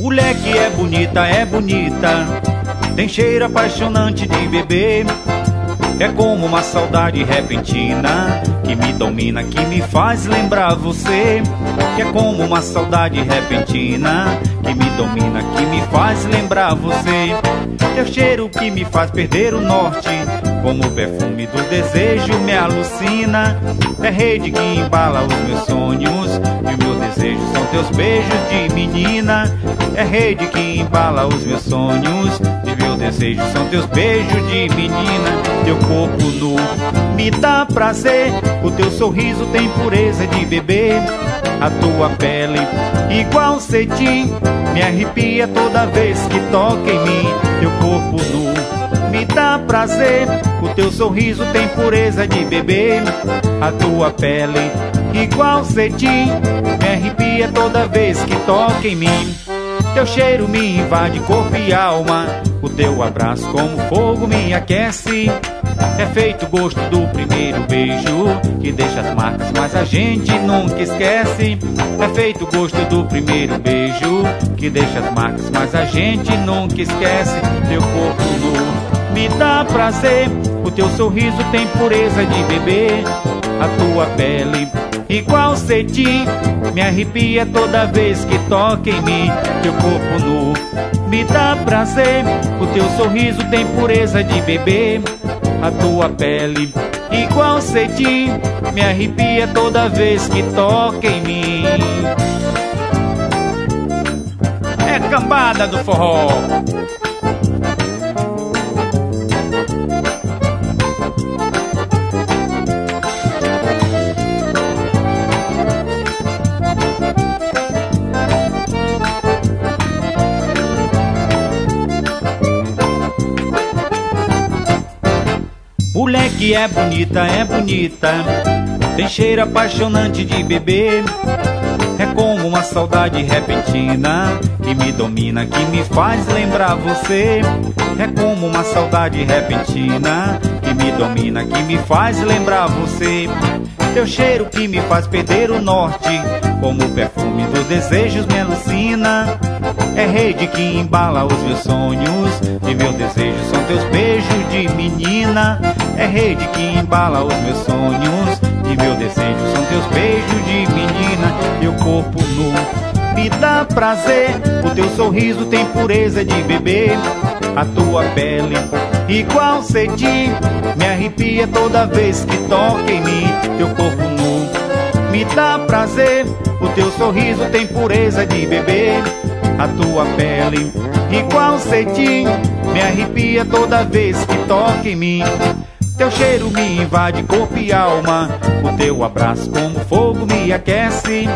Mulher que é bonita, é bonita, tem cheiro apaixonante de bebê. É como uma saudade repentina que me domina, que me faz lembrar você. É como uma saudade repentina que me domina, que me faz lembrar você. Teu cheiro que me faz perder o norte, como o perfume do desejo me alucina. É rede que embala os meus sonhos, e o meu desejo são teus beijos de menina. É rede que embala os meus sonhos, e meu desejo são teus beijos de menina. Teu corpo nu me dá prazer, o teu sorriso tem pureza de bebê. A tua pele igual cetim me arrepia toda vez que toca em mim. Teu corpo nu me dá prazer, o teu sorriso tem pureza de bebê. A tua pele igual cetim me arrepia toda vez que toca em mim. Teu cheiro me invade corpo e alma. O teu abraço como fogo me aquece. É feito o gosto do primeiro beijo que deixa as marcas, mas a gente nunca esquece. É feito o gosto do primeiro beijo que deixa as marcas, mas a gente nunca esquece. Teu corpo nu me dá prazer. O teu sorriso tem pureza de bebê. A tua pele igual cetim me arrepia toda vez que toca em mim. Teu corpo nu me dá prazer. O teu sorriso tem pureza de bebê. A tua pele igual cetim me arrepia toda vez que toca em mim. É cambada do forró. Mulher que é bonita, é bonita, tem cheiro apaixonante de bebê. É como uma saudade repentina que me domina, que me faz lembrar você. É como uma saudade repentina que me domina, que me faz lembrar você. Teu cheiro que me faz perder o norte, como o perfume dos desejos me alucina. É rede que embala os meus sonhos, e meu desejo são teus beijos de. É rede que embala os meus sonhos, e meu desejo são teus beijos de menina. Teu corpo nu me dá prazer, o teu sorriso tem pureza de bebê. A tua pele igual cetim me arrepia toda vez que toca em mim. Teu corpo nu me dá prazer, o teu sorriso tem pureza de bebê. A tua pele igual cetim me arrepia toda vez que toca em mim. Teu cheiro me invade corpo e alma, o teu abraço como fogo me aquece.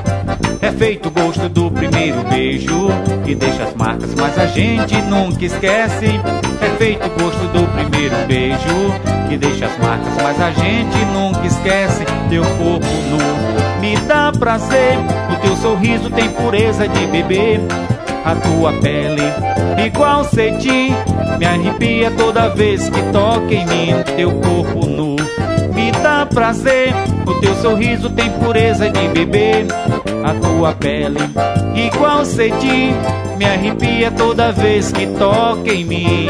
É feito o gosto do primeiro beijo que deixa as marcas, mas a gente nunca esquece. É feito o gosto do primeiro beijo que deixa as marcas, mas a gente nunca esquece. Teu corpo nu me dá prazer, o teu sorriso tem pureza de bebê. A tua pele igual cetim me arrepia toda vez que toca em mim. Teu corpo nu me dá prazer, o teu sorriso tem pureza de bebê. A tua pele igual cetim me arrepia toda vez que toca em mim.